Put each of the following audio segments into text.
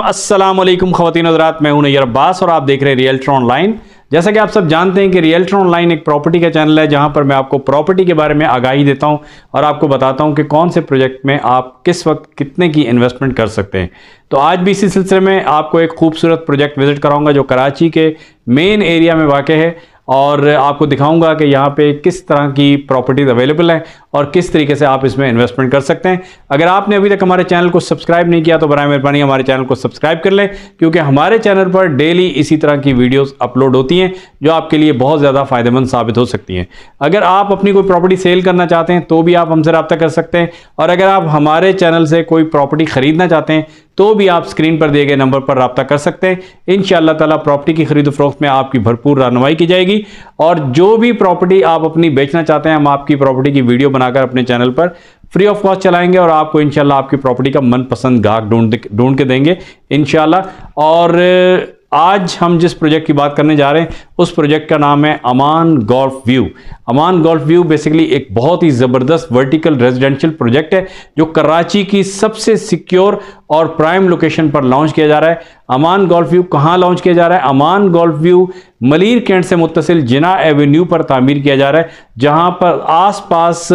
अस्सलाम वालेकुम ख़वातीन हज़रात, मैं हूँ नैयर अब्बास और आप देख रहे हैं रियल्टर ऑनलाइन। जैसा कि आप सब जानते हैं कि रियल्टर ऑनलाइन एक प्रॉपर्टी का चैनल है, जहाँ पर मैं आपको प्रॉपर्टी के बारे में आगाही देता हूँ और आपको बताता हूँ कि कौन से प्रोजेक्ट में आप किस वक्त कितने की इन्वेस्टमेंट कर सकते हैं। तो आज भी इसी सिलसिले में आपको एक खूबसूरत प्रोजेक्ट विज़िट कराऊँगा, जो कराची के मेन एरिया में वाक़ है। और आपको दिखाऊँगा कि यहाँ पे किस तरह की प्रॉपर्टीज़ अवेलेबल हैं और किस तरीके से आप इसमें इन्वेस्टमेंट कर सकते हैं। अगर आपने अभी तक हमारे चैनल को सब्सक्राइब नहीं किया तो बर मेहरबानी हमारे चैनल को सब्सक्राइब कर लें, क्योंकि हमारे चैनल पर डेली इसी तरह की वीडियोस अपलोड होती हैं, जो आपके लिए बहुत ज़्यादा फ़ायदेमंद साबित हो सकती हैं। अगर आप अपनी कोई प्रॉपर्टी सेल करना चाहते हैं तो भी आप हमसे रब्ता कर सकते हैं। और अगर आप हमारे चैनल से कोई प्रॉपर्टी ख़रीदना चाहते हैं तो भी आप स्क्रीन पर दिए गए नंबर पर रब्ता कर सकते हैं। इन ताला प्रॉपर्टी की खरीद फरोख्त में आपकी भरपूर रहनमाई की जाएगी। और जो भी प्रॉपर्टी आप अपनी बेचना चाहते हैं, हम आपकी प्रॉपर्टी की वीडियो बनाकर अपने चैनल पर फ्री ऑफ़ कॉस्ट चलाएँगे और आपको इनशाला आपकी प्रॉपर्टी का मनपसंद गाहक ढूंढ ढूंढ के देंगे। इनशाला और आज हम जिस प्रोजेक्ट की बात करने जा रहे हैं, उस प्रोजेक्ट का नाम है Aman Golf View. Aman Golf View basically एक बहुत ही ज़बरदस्त वर्टिकल रेजिडेंशियल प्रोजेक्ट है, जो कराची की सबसे सिक्योर और प्राइम लोकेशन पर लॉन्च किया जा रहा है। अमान गोल्फ व्यू कहाँ लॉन्च किया जा रहा है? Aman Golf View Malir Cantt से मुतसिल जिना एवेन्यू पर तामीर किया जा रहा है, जहाँ पर आस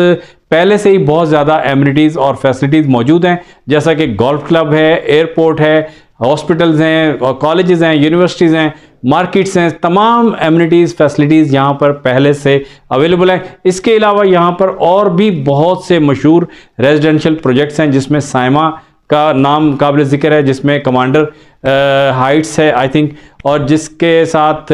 पहले से ही बहुत ज़्यादा एम्यूनिटीज़ और फैसिलिटीज़ मौजूद हैं। जैसा कि गोल्फ क्लब है एयरपोर्ट है हॉस्पिटल्स हैं, कॉलेजेस हैं, यूनिवर्सिटीज़ हैं, मार्केट्स हैं, तमाम एम्यूनिटीज़ फैसिलिटीज़ यहाँ पर पहले से अवेलेबल हैं। इसके अलावा यहाँ पर और भी बहुत से मशहूर रेजिडेंशियल प्रोजेक्ट्स हैं, जिसमें साइमा का नाम काबिल ज़िक्र है, जिसमें कमांडर हाइट्स है आई थिंक और जिसके साथ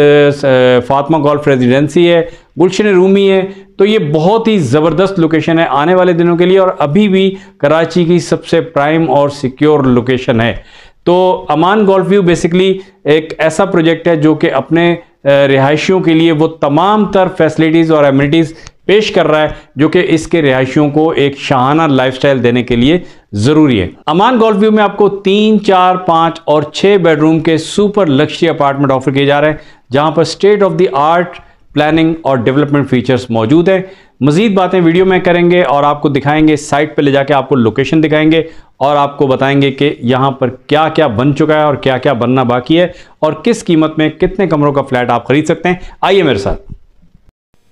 फातमा गोल्फ रेजिडेंसी है गुलशन रूमी है। तो ये बहुत ही ज़बरदस्त लोकेशन है आने वाले दिनों के लिए और अभी भी कराची की सबसे प्राइम और सिक्योर लोकेशन है। तो अमान गोल्फ व्यू बेसिकली एक ऐसा प्रोजेक्ट है जो कि अपने रिहायशियों के लिए वो तमाम तर फैसिलिटीज़ और एम्यूनिटीज़ पेश कर रहा है, जो कि इसके रिहायशियों को एक शाहाना लाइफस्टाइल देने के लिए ज़रूरी है। अमान गोल्फ व्यू में आपको तीन, चार, पाँच और छः बेडरूम के सुपर लक्ष्य अपार्टमेंट ऑफ़र किए जा रहे हैं, जहाँ पर state of the art planning और डेवलपमेंट फीचर्स मौजूद हैं। मजीद बातें वीडियो में करेंगे और आपको दिखाएँगे, साइट पे ले जाके आपको लोकेशन दिखाएँगे और आपको बताएँगे कि यहाँ पर क्या क्या बन चुका है और क्या क्या बनना बाकी है और किस कीमत में कितने कमरों का फ्लैट आप खरीद सकते हैं। आइए मेरे साथ।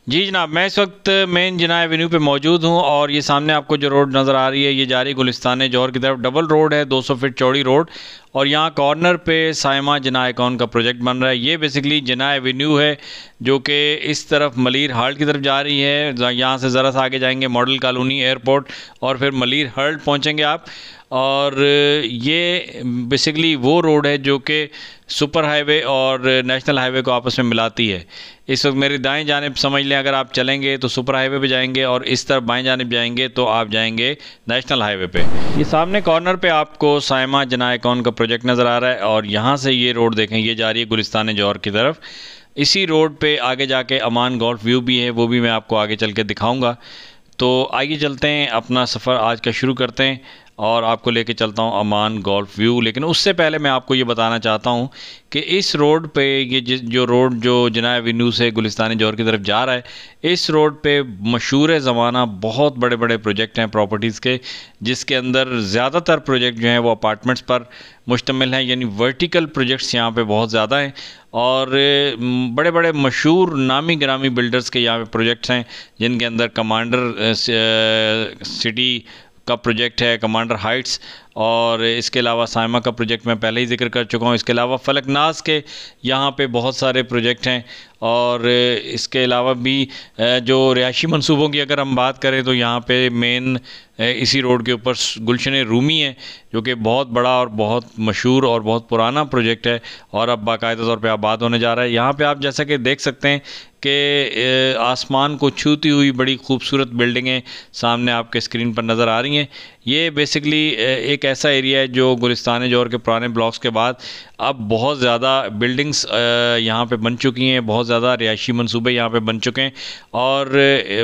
जी जनाब, मैं इस वक्त मेन जना एवेन्यू पे मौजूद हूँ और ये सामने आपको जो रोड नज़र आ रही है, ये जारी गुलिस्तान जौहर की तरफ़। डबल रोड है 200 फीट चौड़ी रोड और यहाँ कॉर्नर पे साइमा जना अकाउंट का प्रोजेक्ट बन रहा है। ये बेसिकली जना एवेन्यू है जो कि इस तरफ़ मलिर हाल्ट की तरफ़ जा रही है यहाँ से ज़रा सा आगे जाएँगे, मॉडल कॉलोनी एयरपोर्ट, और फिर मलिर हाल्ट पहुँचेंगे आप। और ये बेसिकली वो रोड है जो कि सुपर हाईवे और नेशनल हाईवे को आपस में मिलाती है। इस वक्त मेरी दाएँ जानब समझ लें, अगर आप चलेंगे तो सुपर हाईवे पे जाएँगे और इस तरफ़ बाएँ जानब जाएँगे तो आप जाएँगे नेशनल हाईवे पे। ये सामने कॉर्नर पे आपको साइमा जनायकॉन का प्रोजेक्ट नज़र आ रहा है और यहाँ से ये रोड देखें, ये जा रही है गुलिस्तान जौहर की तरफ़। इसी रोड पे आगे जाके अमान गोल्फ व्यू भी है, वो भी मैं आपको आगे चल के दिखाऊँगा। तो आइए चलते हैं, अपना सफ़र आज का शुरू करते हैं। और आपको लेके चलता हूँ अमान गोल्फ व्यू। लेकिन उससे पहले मैं आपको ये बताना चाहता हूँ कि इस रोड पे ये जो रोड जो जना एवेन्यू से गुलिस्तानी जौहर की तरफ़ जा रहा है, इस रोड पे मशहूर ज़माना बहुत बड़े बड़े प्रोजेक्ट हैं प्रॉपर्टीज़ के, जिसके अंदर ज़्यादातर प्रोजेक्ट जो हैं वो अपार्टमेंट्स पर मुश्तमिल हैं, यानी वर्टिकल प्रोजेक्ट्स यहाँ पे बहुत ज़्यादा हैं। और बड़े बड़े मशहूर नामी ग्रामी बिल्डर्स के यहाँ पे प्रोजेक्ट्स हैं, जिनके अंदर कमांडर सिटी का प्रोजेक्ट है कमांडर हाइट्स और इसके अलावा साइमा का प्रोजेक्ट मैं पहले ही ज़िक्र कर चुका हूँ। इसके अलावा फलकनाज के यहाँ पे बहुत सारे प्रोजेक्ट हैं और इसके अलावा भी जो रिहायशी मनसूबों की अगर हम बात करें तो यहाँ पे मेन इसी रोड के ऊपर गुलशन रूमी है, जो कि बहुत बड़ा और बहुत मशहूर और बहुत पुराना प्रोजेक्ट है और अब बाकायदा तौर पे आबाद होने जा रहा है। यहाँ पे आप जैसा कि देख सकते हैं कि आसमान को छूती हुई बड़ी खूबसूरत बिल्डिंगें सामने आपके स्क्रीन पर नज़र आ रही हैं। ये बेसिकली एक ऐसा एरिया है जो गुलिस्तान जौहर के पुराने ब्लॉक्स के बाद अब बहुत ज़्यादा बिल्डिंग्स यहाँ पे बन चुकी हैं, बहुत ज़्यादा रिहायशी मनसूबे यहाँ पे बन चुके हैं और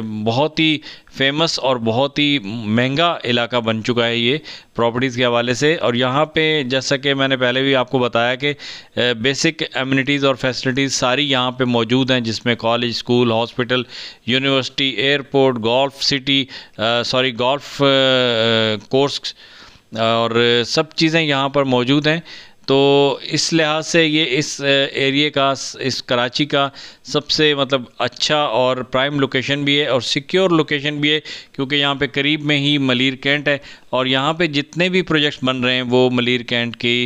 बहुत ही फ़ेमस और बहुत ही महँगा इलाका बन चुका है ये प्रॉपर्टीज़ के हवाले से। और यहाँ पे जैसा कि मैंने पहले भी आपको बताया कि बेसिक एम्यूनिटीज़ और फैसिलिटीज़ सारी यहाँ पे मौजूद हैं, जिसमें college school hospital university airport golf city sorry golf course और सब चीज़ें यहाँ पर मौजूद हैं। तो इस लिहाज से ये इस एरिए का, इस कराची का सबसे मतलब अच्छा और प्राइम लोकेशन भी है और सिक्योर लोकेशन भी है, क्योंकि यहाँ पे करीब में ही मलिर कैंट है और यहाँ पे जितने भी प्रोजेक्ट्स बन रहे हैं, वो मलिर कैंट की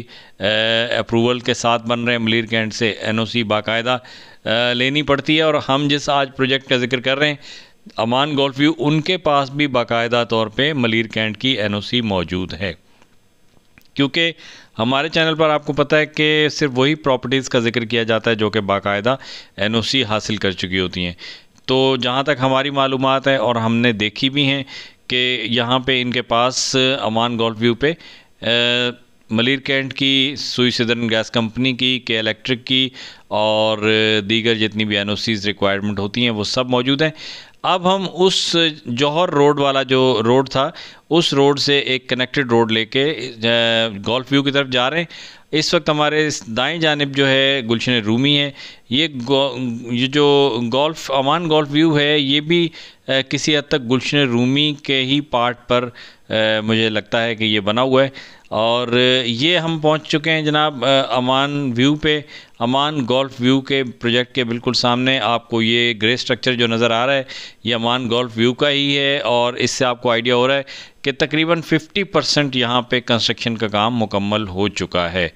अप्रूवल के साथ बन रहे हैं। मलिर कैंट से एनओसी बाकायदा लेनी पड़ती है और हम जिस आज प्रोजेक्ट का ज़िक्र कर रहे हैं, अमान गोल्फ व्यू उनके पास भी बाकायदा तौर पे मलिर कैंट की एनओसी मौजूद है। क्योंकि हमारे चैनल पर आपको पता है कि सिर्फ़ वही प्रॉपर्टीज़ का ज़िक्र किया जाता है जो कि बाकायदा एनओसी हासिल कर चुकी होती हैं। तो जहाँ तक हमारी मालूम है और हमने देखी भी हैं कि यहाँ पे इनके पास अमान गोल्फ व्यू पे मलिर कैंट की, सुई सिदरन गैस कंपनी की के इलेक्ट्रिक की और दीगर जितनी भी एन रिक्वायरमेंट होती हैं वो सब मौजूद हैं। अब हम उस जौहर रोड वाला जो रोड था उस रोड से एक कनेक्टेड रोड लेके गोल्फ व्यू की तरफ़ जा रहे हैं। इस वक्त हमारे दाएँ जानब जो है गुलशन रूमी है। ये ये जो गोल्फ अमान गोल्फ व्यू है ये भी आ, किसी हद तक गुलशन रूमी के ही पार्ट पर आ, मुझे लगता है कि ये बना हुआ है। और ये हम पहुँच चुके हैं जनाब अमान व्यू पे। अमान गोल्फ व्यू के प्रोजेक्ट के बिल्कुल सामने आपको ये ग्रे स्ट्रक्चर जो नज़र आ रहा है, ये अमान गोल्फ व्यू का ही है और इससे आपको आइडिया हो रहा है कि तकरीबन 50 परसेंट यहाँ पर कंस्ट्रक्शन का काम मुकम्मल हो चुका है।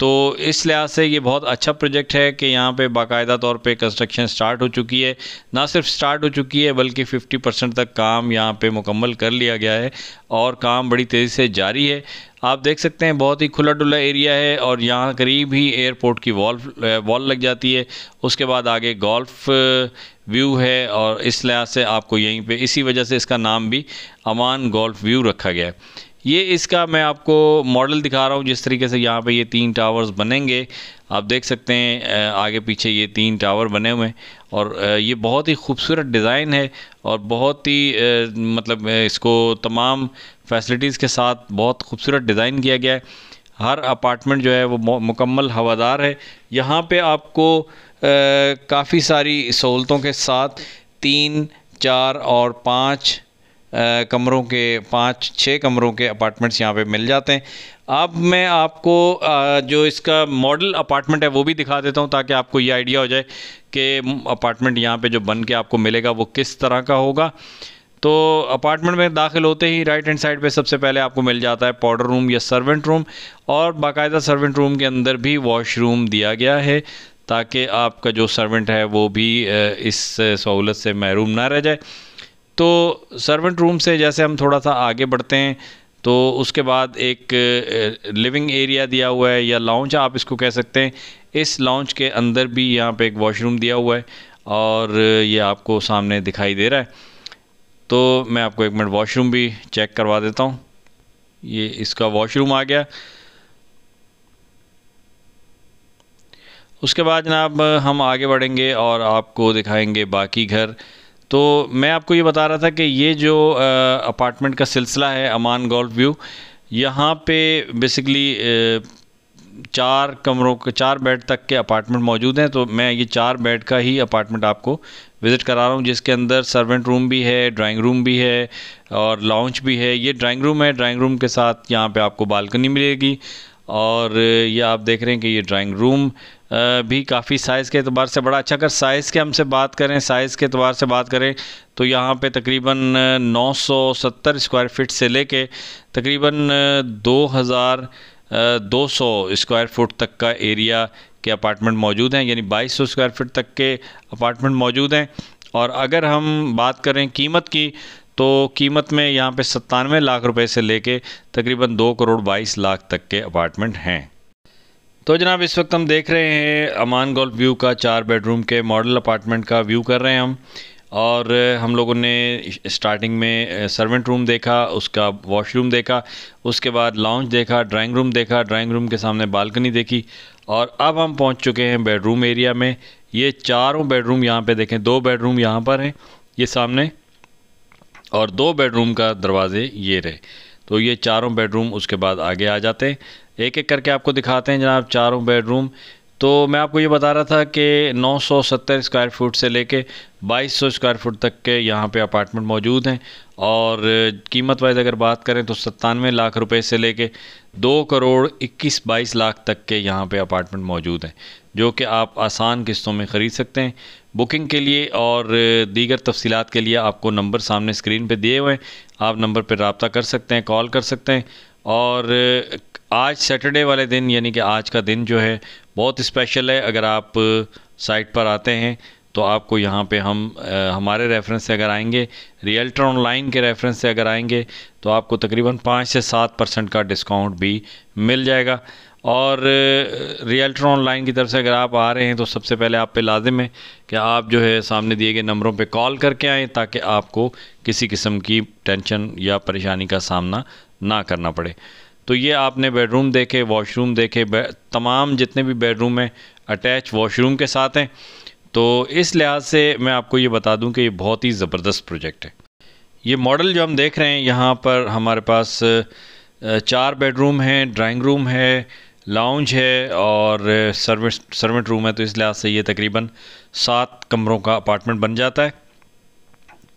तो इस लिहाज से ये बहुत अच्छा प्रोजेक्ट है कि यहाँ पे बाकायदा तौर पे कंस्ट्रक्शन स्टार्ट हो चुकी है। ना सिर्फ़ स्टार्ट हो चुकी है, बल्कि 50 परसेंट तक काम यहाँ पे मुकम्मल कर लिया गया है और काम बड़ी तेज़ी से जारी है। आप देख सकते हैं, बहुत ही खुला डुला एरिया है और यहाँ करीब ही एयरपोर्ट की वॉल वॉल लग जाती है। उसके बाद आगे गोल्फ व्यू है और इस लिहाज से आपको यहीं पे इसी वजह से इसका नाम भी अमान गोल्फ व्यू रखा गया है। ये इसका मैं आपको मॉडल दिखा रहा हूँ, जिस तरीके से यहाँ पे ये तीन टावर्स बनेंगे। आप देख सकते हैं आगे पीछे ये तीन टावर बने हुए हैं और ये बहुत ही खूबसूरत डिज़ाइन है और बहुत ही मतलब इसको तमाम फैसिलिटीज़ के साथ बहुत खूबसूरत डिज़ाइन किया गया है। हर अपार्टमेंट जो है वो मुकम्मल हवादार है। यहाँ पे आपको काफ़ी सारी सहूलतों के साथ तीन, चार और पाँच कमरों के पाँच छः कमरों के अपार्टमेंट्स यहाँ पे मिल जाते हैं। अब मैं आपको जो इसका मॉडल अपार्टमेंट है वो भी दिखा देता हूँ ताकि आपको ये आइडिया हो जाए कि अपार्टमेंट यहाँ पे जो बन के आपको मिलेगा वो किस तरह का होगा। तो अपार्टमेंट में दाखिल होते ही राइट हैंड साइड पे सबसे पहले आपको मिल जाता है पाउडर रूम या सर्वेंट रूम और बाकायदा सर्वेंट रूम के अंदर भी वॉशरूम दिया गया है ताकि आपका जो सर्वेंट है वो भी इस सहूलत से महरूम ना रह जाए। तो सर्वेंट रूम से जैसे हम थोड़ा सा आगे बढ़ते हैं तो उसके बाद एक लिविंग एरिया दिया हुआ है, या लॉन्च आप इसको कह सकते हैं। इस लॉन्च के अंदर भी यहाँ पे एक वॉशरूम दिया हुआ है, और ये आपको सामने दिखाई दे रहा है। तो मैं आपको एक मिनट वॉशरूम भी चेक करवा देता हूँ। ये इसका वॉशरूम आ गया। उसके बाद जनाब हम आगे बढ़ेंगे और आपको दिखाएँगे बाकी घर। तो मैं आपको ये बता रहा था कि ये जो अपार्टमेंट का सिलसिला है अमान गोल्फ व्यू, यहाँ पे बेसिकली चार कमरों के, चार बेड तक के अपार्टमेंट मौजूद हैं तो मैं ये चार बेड का ही अपार्टमेंट आपको विज़िट करा रहा हूँ, जिसके अंदर सर्वेंट रूम भी है ड्राइंग रूम भी है और लॉन्च भी है। ये ड्राइंग रूम है ड्राइंग रूम के साथ यहाँ पे आपको बालकनी मिलेगी और ये आप देख रहे हैं कि ये ड्राइंग रूम भी काफ़ी साइज़ के अतबार से बड़ा। अच्छा अगर साइज़ के हमसे बात करें साइज़ के अतबार से बात करें तो यहाँ पे तकरीबन 970 स्क्वायर फीट से लेके तकरीबन 2000 200 स्क्वायर फुट तक का एरिया के अपार्टमेंट मौजूद हैं, यानी 2200 स्क्वायर फीट तक के अपार्टमेंट मौजूद हैं। और अगर हम बात करें कीमत की तो कीमत में यहाँ पे सत्तानवे लाख रुपए से लेके तकरीबन दो करोड़ बाईस लाख तक के अपार्टमेंट हैं। तो जनाब, इस वक्त हम देख रहे हैं अमान गोल्फ व्यू का चार बेडरूम के मॉडल अपार्टमेंट का व्यू कर रहे हैं हम। और हम लोगों ने स्टार्टिंग में सर्वेंट रूम देखा, उसका वॉशरूम देखा, उसके बाद लॉन्च देखा ड्राइंग रूम देखा ड्राइंग रूम के सामने बालकनी देखी। और अब हम पहुँच चुके हैं बेडरूम एरिया में। ये चारों बेडरूम यहाँ पे देखें, दो बेडरूम यहाँ पर हैं, ये सामने। और दो बेडरूम का दरवाज़े ये रहे। तो ये चारों बेडरूम उसके बाद आगे आ जाते हैं। एक एक करके आपको दिखाते हैं जनाब, चारों बेडरूम तो मैं आपको ये बता रहा था कि 970 स्क्वायर फुट से लेके 2200 स्क्वायर फुट तक के यहाँ पे अपार्टमेंट मौजूद हैं। और कीमत वाइज अगर बात करें तो सत्तानवे लाख रुपए से लेके दो करोड़ इक्कीस बाईस लाख तक के यहाँ पे अपार्टमेंट मौजूद हैं, जो कि आप आसान किस्तों में ख़रीद सकते हैं। बुकिंग के लिए और दीगर तफसीत के लिए आपको नंबर सामने स्क्रीन पर दिए हुए हैं। आप नंबर पर रबता कर सकते हैं कॉल कर सकते हैं। और आज सैटरडे वाले दिन यानी कि आज का दिन जो है बहुत स्पेशल है। अगर आप साइट पर आते हैं तो आपको यहाँ पे हम आ, हमारे रेफरेंस से अगर आएँगे रियल्टर ऑनलाइन के रेफरेंस से अगर आएँगे तो आपको तकरीबन पाँच से सात परसेंट का डिस्काउंट भी मिल जाएगा। और रियल्टर ऑनलाइन की तरफ़ से अगर आप आ रहे हैं तो सबसे पहले आप पे लाजिम है कि आप जो है सामने दिए गए नंबरों पे कॉल करके आएँ ताकि आपको किसी किस्म की टेंशन या परेशानी का सामना ना करना पड़े। तो ये आपने बेडरूम देखे वॉशरूम देखे तमाम जितने भी बेडरूम हैं अटैच वॉशरूम के साथ हैं। तो इस लिहाज से मैं आपको ये बता दूँ कि ये बहुत ही ज़बरदस्त प्रोजेक्ट है। ये मॉडल जो हम देख रहे हैं, यहाँ पर हमारे पास चार बेडरूम हैं ड्राइंग रूम है लाउंज है और सर्विस सर्वेंट रूम है। तो इस लिहाज से ये तकरीबन सात कमरों का अपार्टमेंट बन जाता है।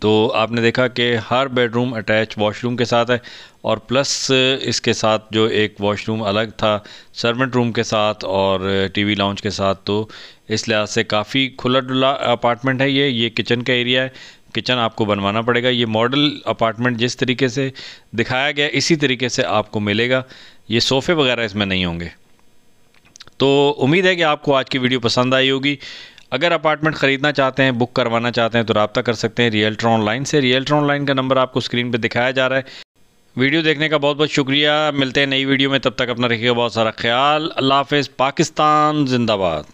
तो आपने देखा कि हर बेडरूम अटैच वॉशरूम के साथ है और प्लस इसके साथ जो एक वॉशरूम अलग था सर्वेंट रूम के साथ और टीवी लाउंज के साथ तो इस लिहाज से काफ़ी खुला डुला अपार्टमेंट है ये। ये किचन का एरिया है। किचन आपको बनवाना पड़ेगा। ये मॉडल अपार्टमेंट जिस तरीके से दिखाया गया, इसी तरीके से आपको मिलेगा। ये सोफ़े वगैरह इसमें नहीं होंगे। तो उम्मीद है कि आपको आज की वीडियो पसंद आई होगी। अगर अपार्टमेंट खरीदना चाहते हैं, बुक करवाना चाहते हैं तो रबता कर सकते हैं रियल्टर ऑनलाइन से। रियल्टर ऑनलाइन का नंबर आपको स्क्रीन पर दिखाया जा रहा है। वीडियो देखने का बहुत बहुत शुक्रिया। मिलते हैं नई वीडियो में। तब तक अपना रखिएगा बहुत सारा ख्याल। अल्लाह हाफ़ पाकिस्तान जिंदाबाद।